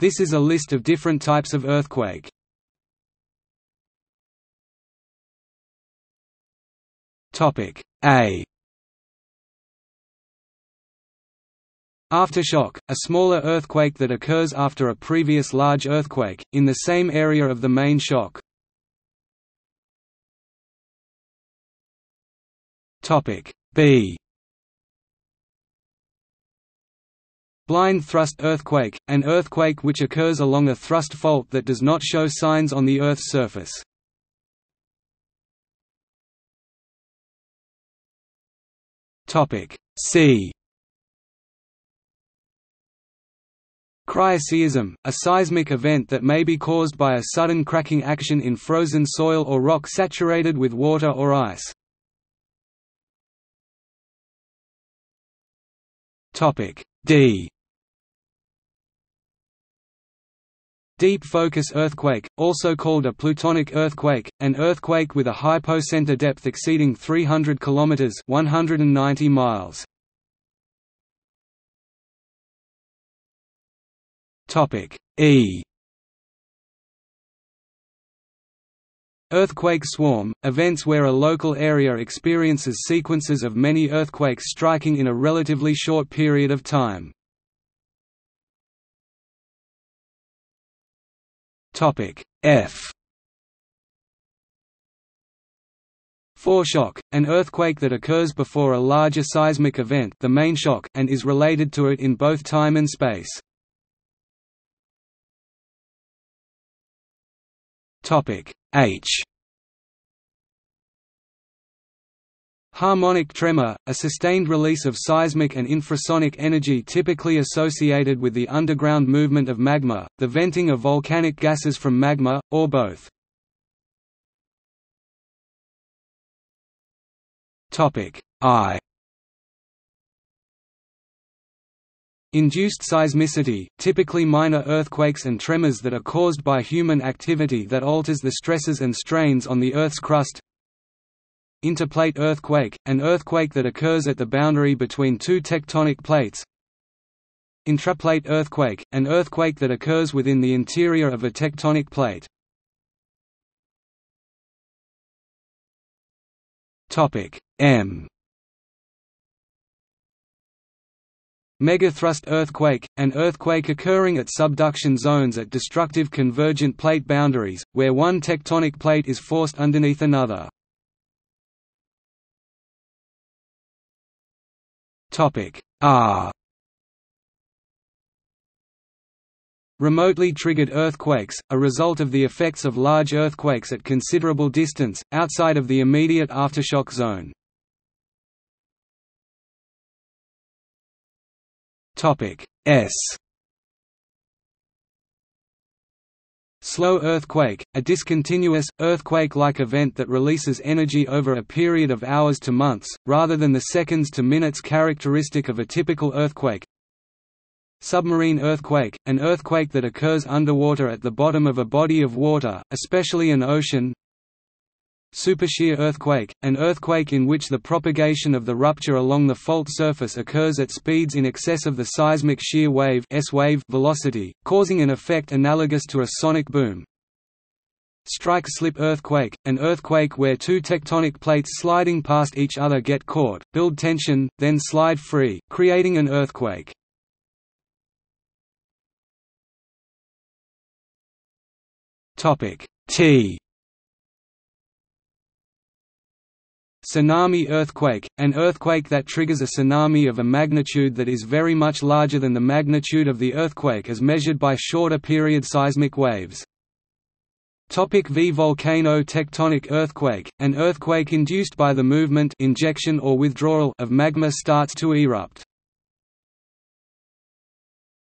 This is a list of different types of earthquake. Topic A Aftershock, a smaller earthquake that occurs after a previous large earthquake, in the same area of the main shock. B Blind thrust earthquake, an earthquake which occurs along a thrust fault that does not show signs on the Earth's surface. C Cryoseism, a seismic event that may be caused by a sudden cracking action in frozen soil or rock saturated with water or ice. D Deep focus earthquake, also called a plutonic earthquake, an earthquake with a hypocenter depth exceeding 300 km 190 miles. Topic E Earthquake swarm – events where a local area experiences sequences of many earthquakes striking in a relatively short period of time. F. Foreshock, an earthquake that occurs before a larger seismic event the main shock and is related to it in both time and space. H Harmonic tremor, a sustained release of seismic and infrasonic energy typically associated with the underground movement of magma, the venting of volcanic gases from magma, or both. I Induced seismicity, typically minor earthquakes and tremors that are caused by human activity that alters the stresses and strains on the Earth's crust Interplate earthquake, an earthquake that occurs at the boundary between two tectonic plates. Intraplate earthquake, an earthquake that occurs within the interior of a tectonic plate. M. Megathrust earthquake, an earthquake occurring at subduction zones at destructive convergent plate boundaries, where one tectonic plate is forced underneath another. R Remotely triggered earthquakes, a result of the effects of large earthquakes at considerable distance, outside of the immediate aftershock zone. Topic S Slow earthquake, a discontinuous, earthquake-like event that releases energy over a period of hours to months, rather than the seconds to minutes characteristic of a typical earthquake. Submarine earthquake, an earthquake that occurs underwater at the bottom of a body of water, especially an ocean. Supershear earthquake, an earthquake in which the propagation of the rupture along the fault surface occurs at speeds in excess of the seismic shear wave S-wave velocity, causing an effect analogous to a sonic boom. Strike-slip earthquake, an earthquake where two tectonic plates sliding past each other get caught, build tension, then slide free, creating an earthquake. T Tsunami earthquake, an earthquake that triggers a tsunami of a magnitude that is very much larger than the magnitude of the earthquake as measured by shorter period seismic waves. Topic v volcano tectonic earthquake, an earthquake induced by the movement injection or withdrawal of magma starts to erupt.